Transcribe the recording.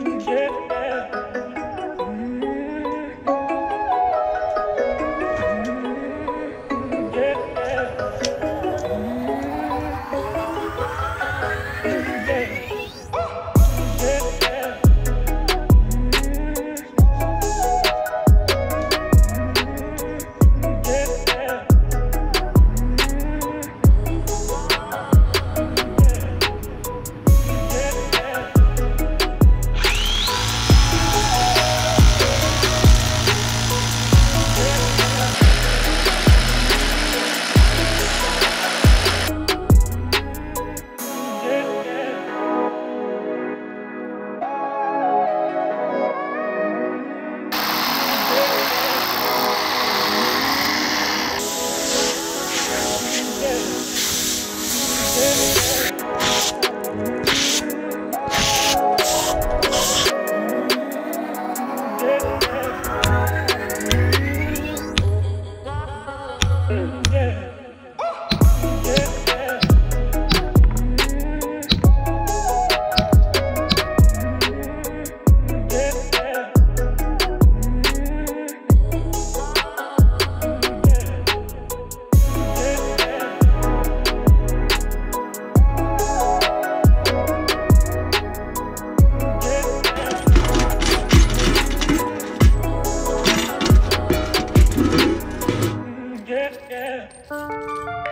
yeah. Bye.